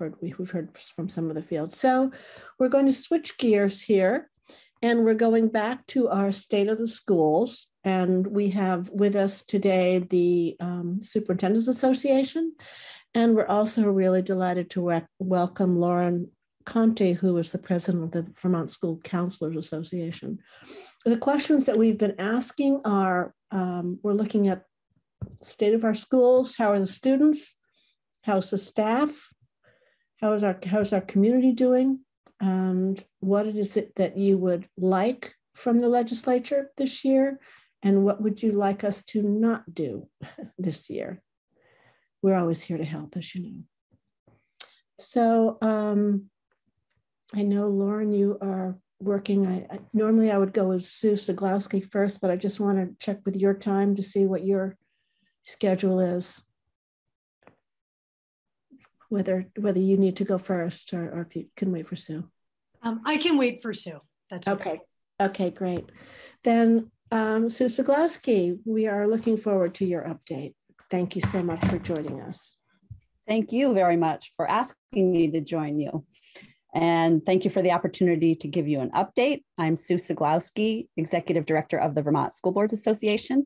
we've heard we've heard from some of the field. So we're going to switch gears here, and we're going back to our state of the schools. And we have with us today the um, Superintendents Association, and we're also really delighted to re- welcome Lauren Conte, who is the president of the Vermont School Counselors Association. The questions that we've been asking are um, we're looking at state of our schools, how are the students, how's the staff, how is our how's our community doing, and what is it that you would like from the legislature this year, and what would you like us to not do this year? We're always here to help, as you know. So um, I know, Lauren, you are working. I, I, normally I would go with Sue Ceglowski first, but I just want to check with your time to see what your schedule is. Whether whether you need to go first or, or if you can wait for Sue. Um, I can wait for Sue. That's okay. Okay, okay great. Then um, Sue Ceglowski, we are looking forward to your update. Thank you so much for joining us. Thank you very much for asking me to join you. And thank you for the opportunity to give you an update. I'm Sue Ceglowski, Executive Director of the Vermont School Boards Association.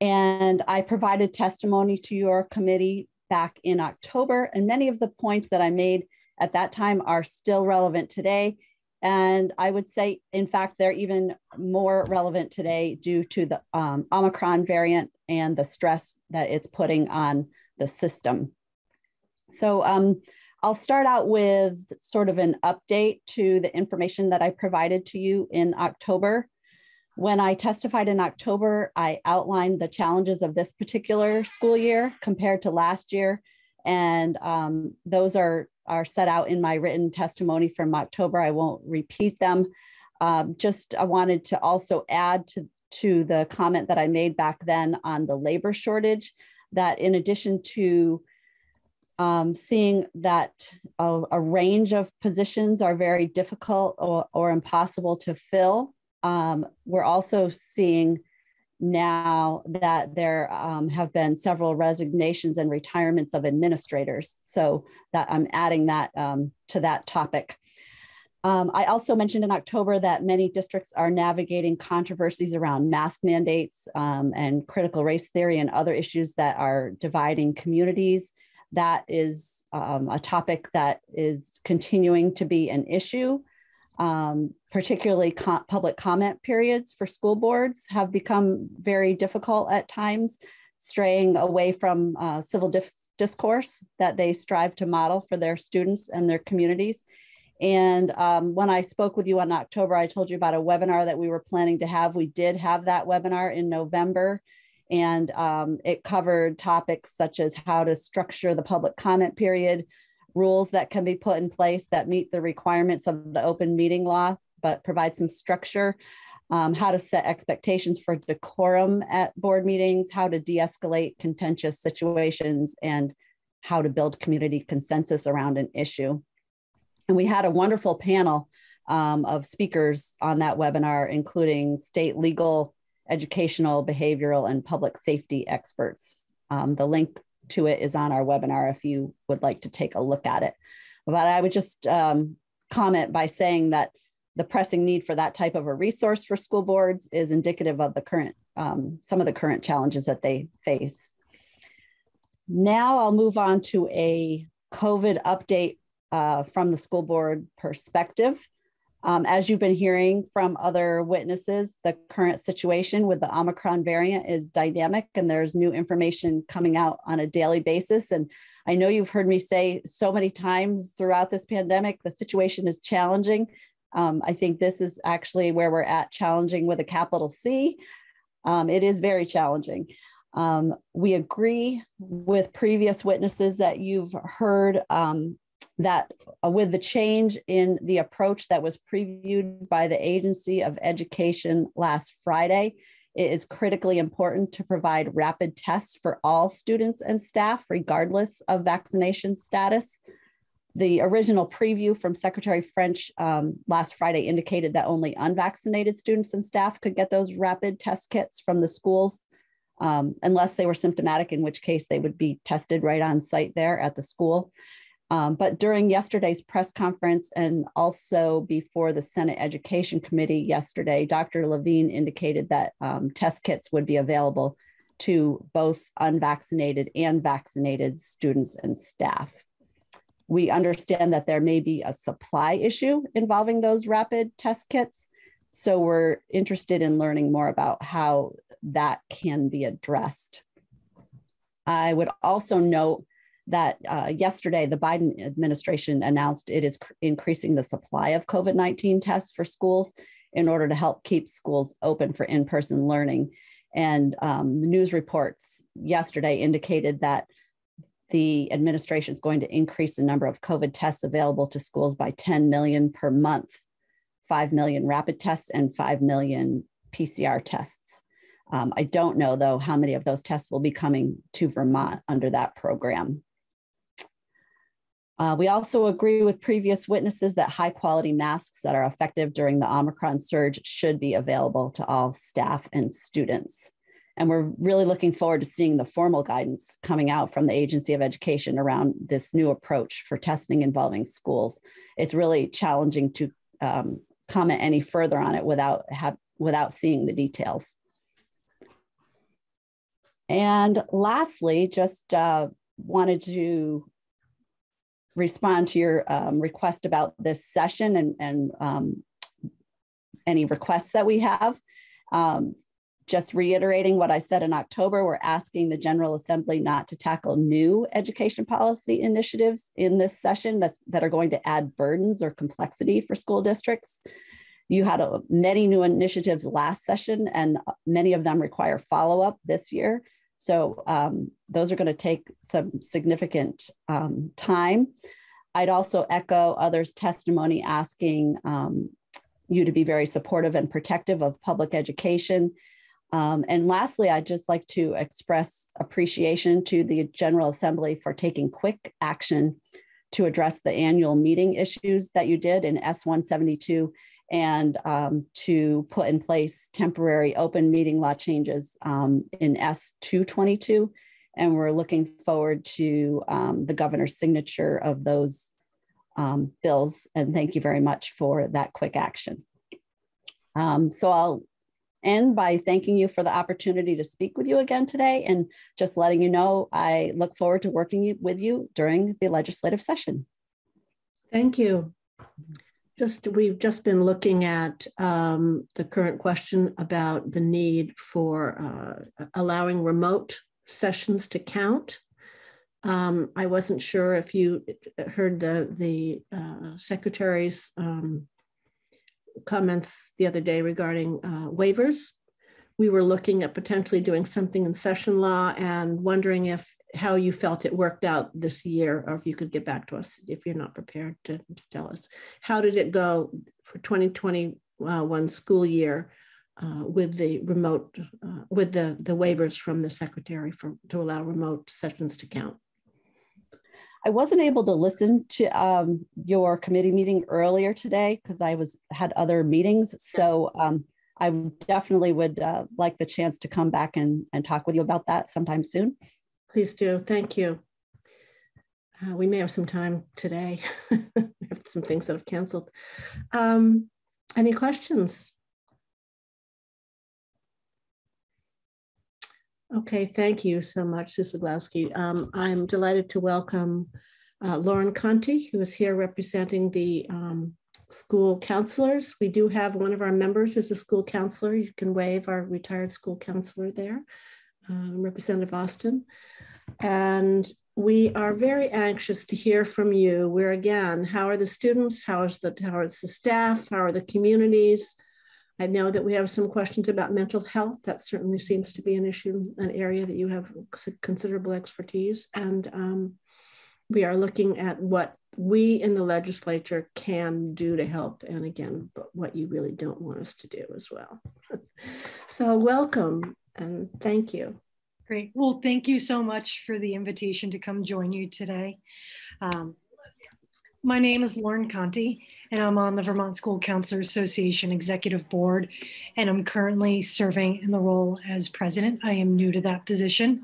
And I provided testimony to your committee back in October, and many of the points that I made at that time are still relevant today. And I would say, in fact, they're even more relevant today due to the um, Omicron variant and the stress that it's putting on the system. So, um, I'll start out with sort of an update to the information that I provided to you in October. When I testified in October, I outlined the challenges of this particular school year compared to last year. And um, those are, are set out in my written testimony from October. I won't repeat them. Um, just I wanted to also add to, to the comment that I made back then on the labor shortage that in addition to um, seeing that a, a, range of positions are very difficult or, or impossible to fill. Um, we're also seeing now that there um, have been several resignations and retirements of administrators. So that I'm adding that um, to that topic. Um, I also mentioned in October that many districts are navigating controversies around mask mandates um, and critical race theory and other issues that are dividing communities that is um, a topic that is continuing to be an issue. Um, particularly public comment periods for school boards have become very difficult at times, straying away from uh, civil discourse that they strive to model for their students and their communities. And um, when I spoke with you in October, I told you about a webinar that we were planning to have. We did have that webinar in November and um, it covered topics such as how to structure the public comment period, rules that can be put in place that meet the requirements of the open meeting law, but provide some structure, um, how to set expectations for decorum at board meetings, how to de escalate contentious situations, and how to build community consensus around an issue. And we had a wonderful panel um, of speakers on that webinar, including state legal educational, behavioral, and public safety experts. Um, the link to it is on our webinar if you would like to take a look at it. But I would just um, comment by saying that the pressing need for that type of a resource for school boards is indicative of the current, um, some of the current challenges that they face. Now I'll move on to a COVID update uh, from the school board perspective. Um, as you've been hearing from other witnesses, the current situation with the Omicron variant is dynamic and there's new information coming out on a daily basis. And I know you've heard me say so many times throughout this pandemic, the situation is challenging. Um, I think this is actually where we're at challenging with a capital C. Um, it is very challenging. Um, we agree with previous witnesses that you've heard um, that uh, with the change in the approach that was previewed by the Agency of Education last Friday, it is critically important to provide rapid tests for all students and staff, regardless of vaccination status. The original preview from Secretary French um, last Friday indicated that only unvaccinated students and staff could get those rapid test kits from the schools, um, unless they were symptomatic, in which case they would be tested right on site there at the school. Um, but during yesterday's press conference and also before the Senate Education Committee yesterday, Dr. Levine indicated that um, test kits would be available to both unvaccinated and vaccinated students and staff. We understand that there may be a supply issue involving those rapid test kits. So we're interested in learning more about how that can be addressed. I would also note that uh, yesterday the Biden administration announced it is increasing the supply of COVID 19 tests for schools in order to help keep schools open for in person learning. And um, the news reports yesterday indicated that the administration is going to increase the number of COVID tests available to schools by 10 million per month, 5 million rapid tests, and 5 million PCR tests. Um, I don't know, though, how many of those tests will be coming to Vermont under that program. Uh, we also agree with previous witnesses that high quality masks that are effective during the Omicron surge should be available to all staff and students. And we're really looking forward to seeing the formal guidance coming out from the Agency of Education around this new approach for testing involving schools. It's really challenging to um, comment any further on it without, have, without seeing the details. And lastly, just uh, wanted to respond to your um, request about this session and, and um, any requests that we have. Um, just reiterating what I said in October, we're asking the General Assembly not to tackle new education policy initiatives in this session that's, that are going to add burdens or complexity for school districts. You had a, many new initiatives last session, and many of them require follow up this year. So um, those are going to take some significant um, time. I'd also echo others' testimony asking um, you to be very supportive and protective of public education. Um, and lastly, I'd just like to express appreciation to the General Assembly for taking quick action to address the annual meeting issues that you did in S172 and um, to put in place temporary open meeting law changes um, in S222. And we're looking forward to um, the governor's signature of those um, bills. And thank you very much for that quick action. Um, so I'll end by thanking you for the opportunity to speak with you again today and just letting you know I look forward to working with you during the legislative session. Thank you. Just we've just been looking at um, the current question about the need for uh, allowing remote sessions to count. Um, I wasn't sure if you heard the the uh, secretary's um, comments the other day regarding uh, waivers. We were looking at potentially doing something in session law and wondering if how you felt it worked out this year, or if you could get back to us if you're not prepared to, to tell us. How did it go for 2021 school year uh, with the remote, uh, with the, the waivers from the secretary for to allow remote sessions to count? I wasn't able to listen to um, your committee meeting earlier today because I was had other meetings. So um, I definitely would uh, like the chance to come back and, and talk with you about that sometime soon. Please do. Thank you. Uh, we may have some time today. We have some things that have canceled. Um, any questions? Okay, thank you so much, Sue Ceglowski. Um, I'm delighted to welcome uh, Lauren Conti, who is here representing the um, school counselors. We do have one of our members as a school counselor. You can wave our retired school counselor there, uh, Representative Austin. And we are very anxious to hear from you. Where again, how are the students? How is the how is the staff? How are the communities? I know that we have some questions about mental health. That certainly seems to be an issue, an area that you have considerable expertise. And um, we are looking at what we in the legislature can do to help. And again, but what you really don't want us to do as well. so welcome and thank you. Great. Well, thank you so much for the invitation to come join you today. Um, My name is Lauren Conti, and I'm on the Vermont School Counselors Association Executive Board, and I'm currently serving in the role as president. I am new to that position.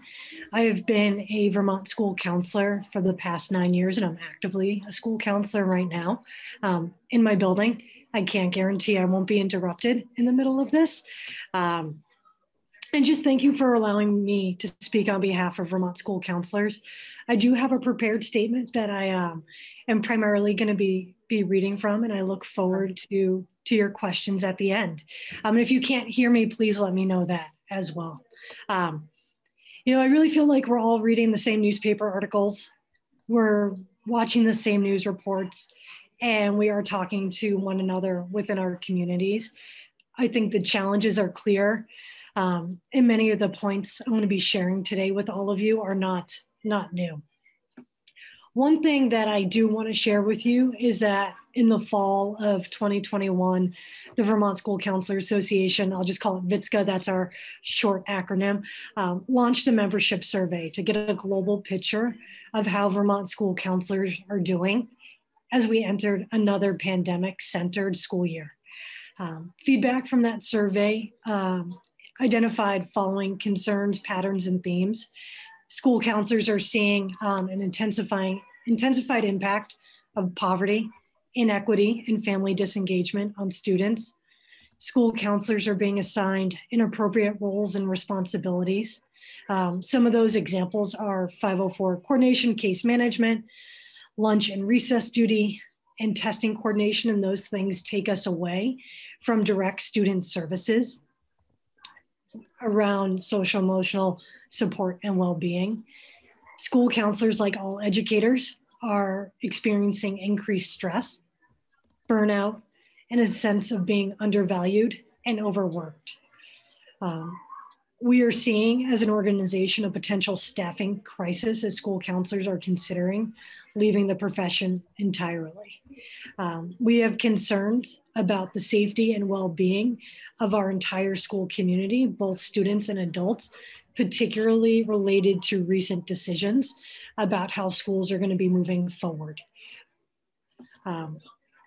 I have been a Vermont school counselor for the past nine years, and I'm actively a school counselor right now um, in my building. I can't guarantee I won't be interrupted in the middle of this. Um, and just thank you for allowing me to speak on behalf of Vermont school counselors. I do have a prepared statement that I um, am primarily going to be be reading from, and I look forward to to your questions at the end. Um, if you can't hear me, please let me know that as well. Um, you know, I really feel like we're all reading the same newspaper articles, we're watching the same news reports, and we are talking to one another within our communities. I think the challenges are clear. Um, and many of the points I'm going to be sharing today with all of you are not, not new. One thing that I do want to share with you is that in the fall of 2021, the Vermont School Counselor Association, I'll just call it VSCA, that's our short acronym, um, launched a membership survey to get a global picture of how Vermont school counselors are doing as we entered another pandemic centered school year. Um, feedback from that survey um, identified following concerns, patterns, and themes. School counselors are seeing um, an intensifying, intensified impact of poverty, inequity, and family disengagement on students. School counselors are being assigned inappropriate roles and responsibilities. Um, some of those examples are 504 coordination, case management, lunch and recess duty, and testing coordination, and those things take us away from direct student services around social emotional support and well-being. School counselors, like all educators, are experiencing increased stress, burnout, and a sense of being undervalued and overworked. Um, we are seeing as an organization a potential staffing crisis as school counselors are considering leaving the profession entirely. Um, we have concerns about the safety and well being of our entire school community, both students and adults, particularly related to recent decisions about how schools are going to be moving forward. Um,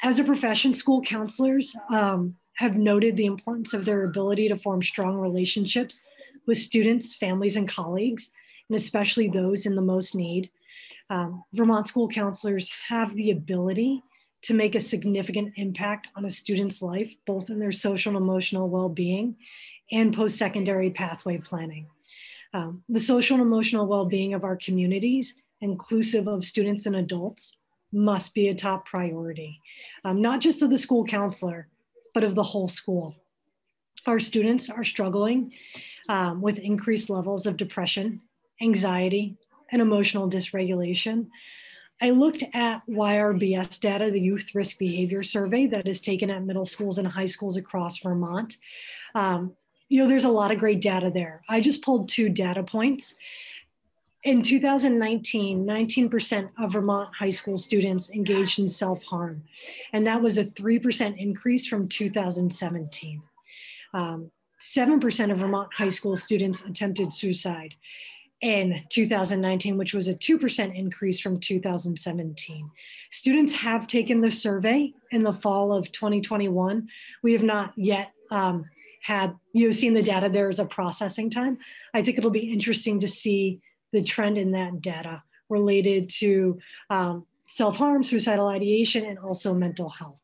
as a profession, school counselors um, have noted the importance of their ability to form strong relationships with students, families, and colleagues, and especially those in the most need. Um, Vermont school counselors have the ability to make a significant impact on a student's life, both in their social and emotional well being and post secondary pathway planning. Um, the social and emotional well being of our communities, inclusive of students and adults, must be a top priority, um, not just of the school counselor, but of the whole school. Our students are struggling um, with increased levels of depression, anxiety, and emotional dysregulation. I looked at YRBS data, the Youth Risk Behavior Survey that is taken at middle schools and high schools across Vermont. Um, you know, there's a lot of great data there. I just pulled two data points. In 2019, 19% of Vermont high school students engaged in self harm, and that was a 3% increase from 2017. Um, 7% of Vermont high school students attempted suicide in 2019, which was a 2% increase from 2017. Students have taken the survey in the fall of 2021. We have not yet um, had, you've seen the data, there is a processing time. I think it'll be interesting to see the trend in that data related to um, self-harm, suicidal ideation, and also mental health.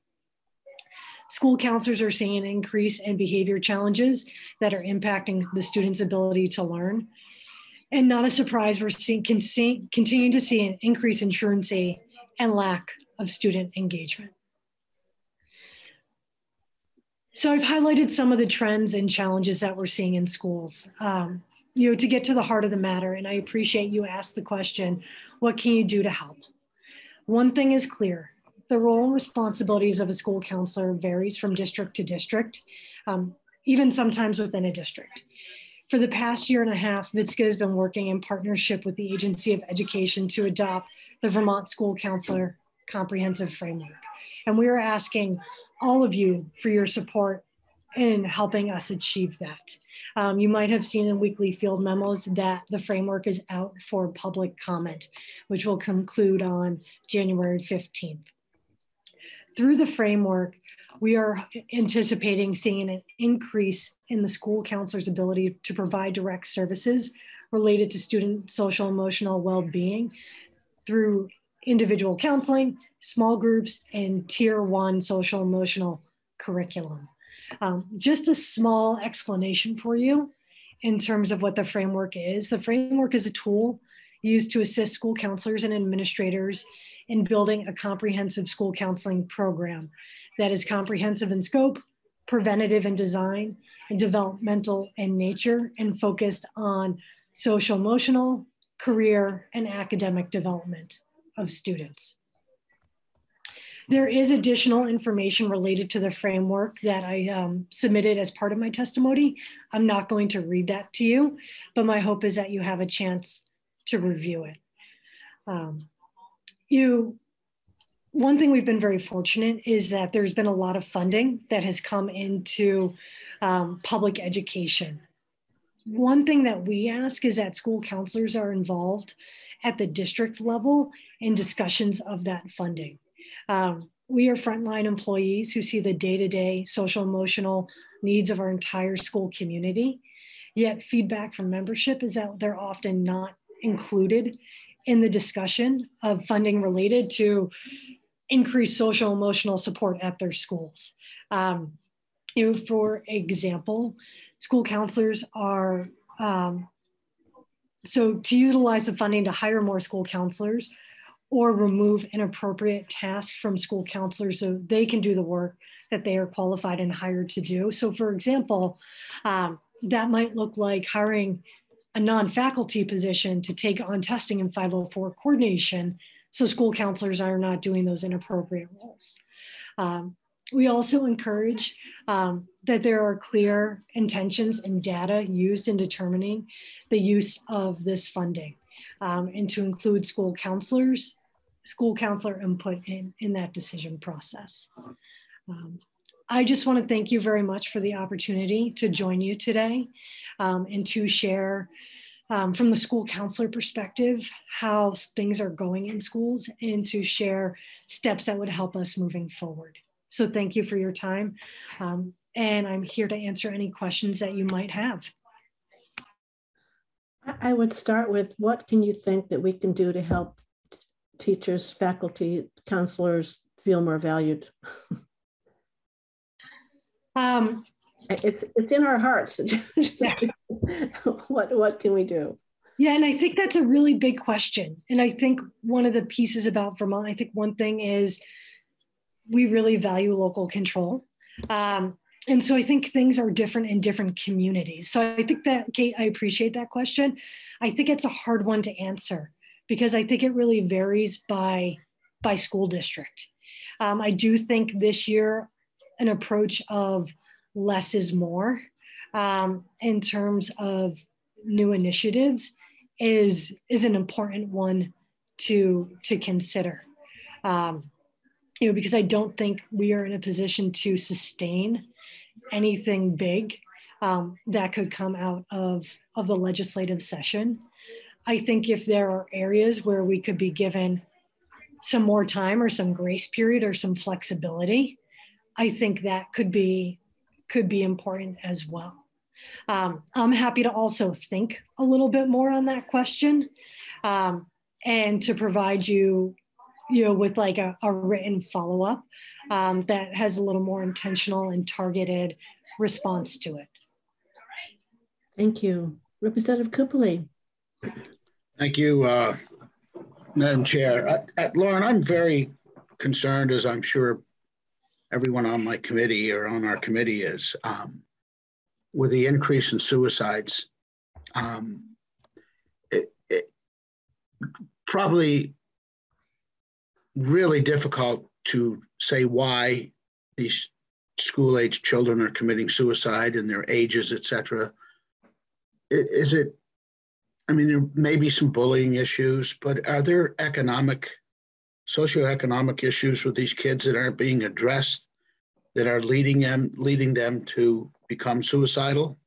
School counselors are seeing an increase in behavior challenges that are impacting the students' ability to learn. And not a surprise, we're seeing, continuing to see an increase in truancy and lack of student engagement. So I've highlighted some of the trends and challenges that we're seeing in schools. Um, you know, to get to the heart of the matter, and I appreciate you asked the question, what can you do to help? One thing is clear, the role and responsibilities of a school counselor varies from district to district, um, even sometimes within a district. For the past year and a half, VSCA has been working in partnership with the Agency of Education to adopt the Vermont School Counselor Comprehensive Framework. And we are asking all of you for your support in helping us achieve that. Um, you might have seen in weekly field memos that the framework is out for public comment, which will conclude on January 15th. through the framework, we are anticipating seeing an increase in the school counselor's ability to provide direct services related to student social emotional well-being through individual counseling, small groups, and tier one social emotional curriculum. Um, just a small explanation for you in terms of what the framework is. The framework is a tool used to assist school counselors and administrators in building a comprehensive school counseling program that is comprehensive in scope, preventative in design, and developmental in nature, and focused on social emotional, career, and academic development of students. There is additional information related to the framework that I um, submitted as part of my testimony. I'm not going to read that to you, but my hope is that you have a chance to review it. Um, you, one thing we've been very fortunate is that there's been a lot of funding that has come into um, public education. One thing that we ask is that school counselors are involved at the district level in discussions of that funding. Um, we are frontline employees who see the day to day social emotional needs of our entire school community. Yet, feedback from membership is that they're often not included in the discussion of funding related to increased social emotional support at their schools. Um, you know, for example, school counselors are um, so to utilize the funding to hire more school counselors or remove inappropriate tasks from school counselors so they can do the work that they are qualified and hired to do. So, for example, um, that might look like hiring a non faculty position to take on testing and 504 coordination so school counselors are not doing those inappropriate roles. Um, we also encourage um, that there are clear intentions and data used in determining the use of this funding um, and to include school counselors school counselor input in, in that decision process. Um, I just want to thank you very much for the opportunity to join you today um, and to share um, from the school counselor perspective how things are going in schools and to share steps that would help us moving forward. So thank you for your time. Um, and I'm here to answer any questions that you might have. I would start with what can you think that we can do to help teachers, faculty, counselors feel more valued? Um, it's it's in our hearts. yeah. what what can we do? Yeah, and I think that's a really big question. And I think one of the pieces about Vermont, I think one thing is we really value local control. Um, and so I think things are different in different communities. So I think that, Kate, I appreciate that question. I think it's a hard one to answer because I think it really varies by by school district. Um, I do think this year an approach of less is more um, in terms of new initiatives is is an important one to to consider. Um, you know, because I don't think we are in a position to sustain anything big um, that could come out of of the legislative session. I think if there are areas where we could be given some more time or some grace period or some flexibility, I think that could be could be important as well. Um, I'm happy to also think a little bit more on that question um, and to provide you, you know, with like a, a written follow up um, that has a little more intentional and targeted response to it. All right. Thank you. Representative Cupoli. Thank you, uh, Madam Chair. Uh, uh, Lauren, I'm very concerned, as I'm sure everyone on my committee or on our committee is, um, with the increase in suicides. Um, it, it, probably really difficult to say why these school age children are committing suicide and their ages, et cetera. Is it I mean, there may be some bullying issues, but are there economic, socioeconomic issues with these kids that aren't being addressed that are leading them leading them to become suicidal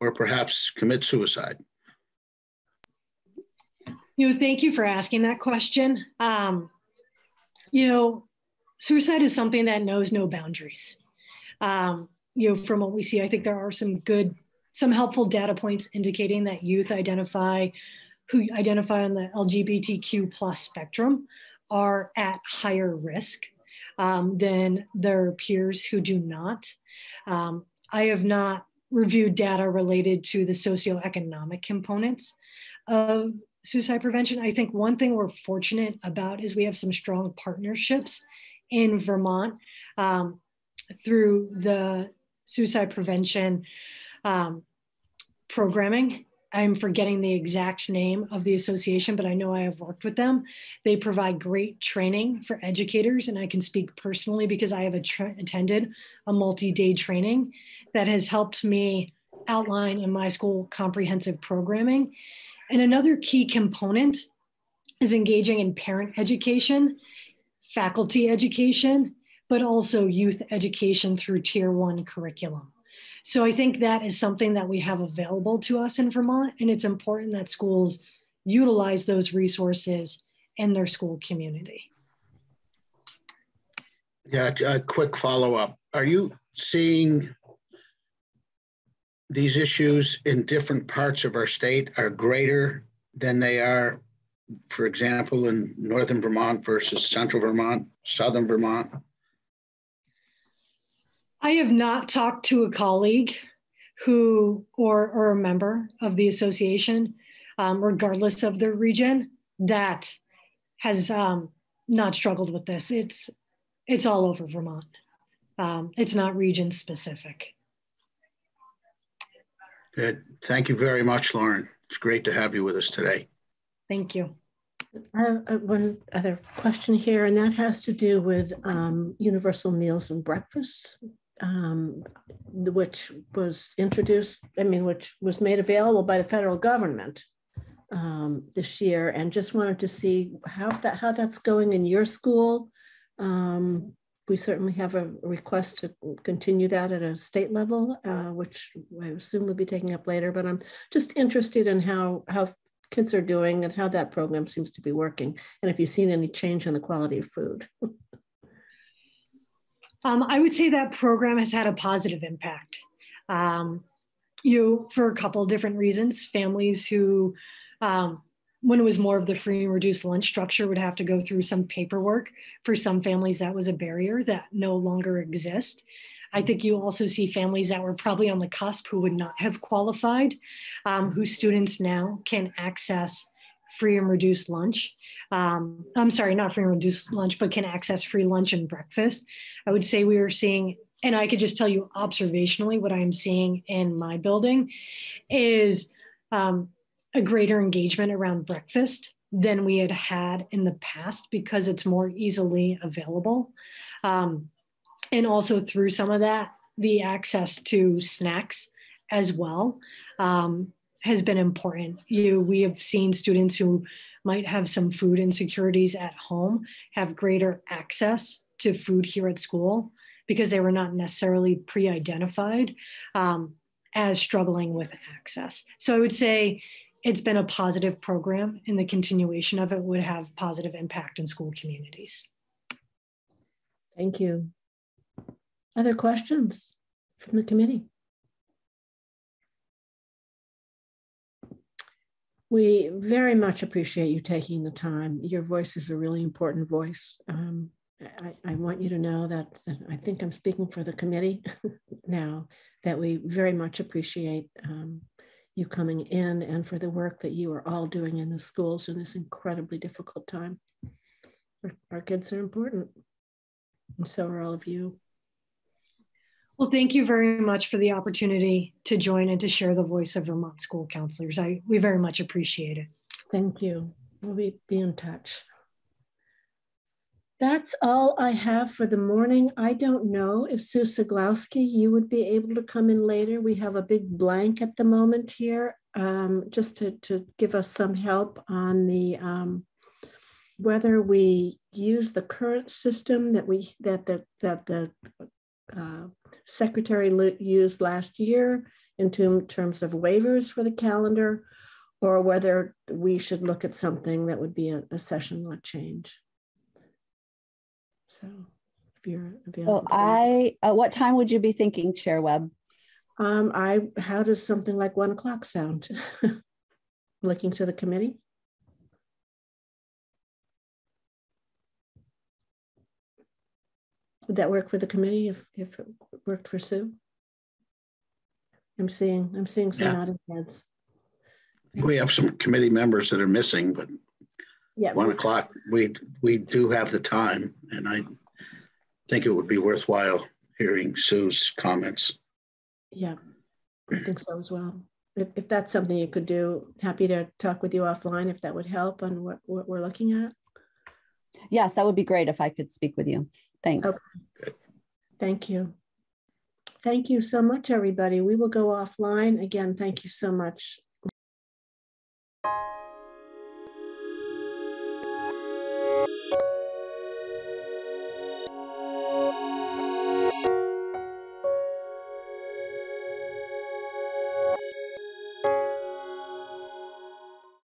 or perhaps commit suicide? You know, thank you for asking that question. Um, you know, suicide is something that knows no boundaries. Um, you know, from what we see, I think there are some good, some helpful data points indicating that youth identify who identify on the LGBTQ plus spectrum are at higher risk um, than their peers who do not. Um, I have not reviewed data related to the socioeconomic components of suicide prevention. I think one thing we're fortunate about is we have some strong partnerships in Vermont um, through the suicide prevention um, programming I'm forgetting the exact name of the association, but I know I have worked with them. They provide great training for educators, and I can speak personally because I have attended a multi day training that has helped me outline in my school comprehensive programming. And another key component is engaging in parent education, faculty education, but also youth education through tier one curriculum. So I think that is something that we have available to us in Vermont, and it's important that schools utilize those resources in their school community. Yeah, a uh, quick follow up. Are you seeing these issues in different parts of our state are greater than they are, for example, in northern Vermont versus central Vermont, southern Vermont? I have not talked to a colleague who or or a member of the association, um, regardless of their region, that has um, not struggled with this. It's it's all over Vermont. Um, it's not region specific. Good. Thank you very much, Lauren. It's great to have you with us today. Thank you. I have one other question here, and that has to do with um, universal meals and breakfast um, which was introduced, I mean, which was made available by the federal government um, this year, and just wanted to see how that how that's going in your school. Um, we certainly have a request to continue that at a state level, uh, which I assume we'll be taking up later. But I'm just interested in how how kids are doing and how that program seems to be working, and if you've seen any change in the quality of food. Um, I would say that program has had a positive impact. Um, you for a couple different reasons. Families who, um, when it was more of the free and reduced lunch structure, would have to go through some paperwork. For some families, that was a barrier that no longer exists. I think you also see families that were probably on the cusp who would not have qualified, um, whose students now can access free and reduced lunch um, I'm sorry, not free and reduced lunch, but can access free lunch and breakfast. I would say we are seeing, and I could just tell you observationally what I'm seeing in my building is um, a greater engagement around breakfast than we had had in the past because it's more easily available. Um, and also through some of that, the access to snacks as well um, has been important. You, we have seen students who might have some food insecurities at home have greater access to food here at school because they were not necessarily pre identified um, as struggling with access. So I would say it's been a positive program, and the continuation of it would have positive impact in school communities. Thank you. Other questions from the committee? We very much appreciate you taking the time. Your voice is a really important voice. Um, I, I, want you to know that, I think I'm speaking for the committee now, that we very much appreciate um, you coming in and for the work that you are all doing in the schools in this incredibly difficult time. Our, our kids are important, and so are all of you. Well, thank you very much for the opportunity to join and to share the voice of Vermont school counselors. I, we very much appreciate it. Thank you. We'll be, be in touch. That's all I have for the morning. I don't know if Sue Ceglowski, you would be able to come in later. We have a big blank at the moment here, um, just to, to give us some help on the um, whether we use the current system that we that the that the uh, secretary used last year in terms of waivers for the calendar, or whether we should look at something that would be a, a session law change. So if you're So available. I, uh, what time would you be thinking, Chair Webb? Um, I, how does something like one o'clock sound? Looking to the committee? Would that work for the committee if, if it worked for Sue? I'm seeing, I'm seeing some Yeah. nodding heads. We have some committee members that are missing, but Yeah. one o'clock, we, we do have the time. And I think it would be worthwhile hearing Sue's comments. Yeah, I think so as well. If, if that's something you could do, happy to talk with you offline if that would help on what, what we're looking at. Yes, that would be great if I could speak with you. Thanks. Okay. Thank you. Thank you so much, everybody. We will go offline. Again, thank you so much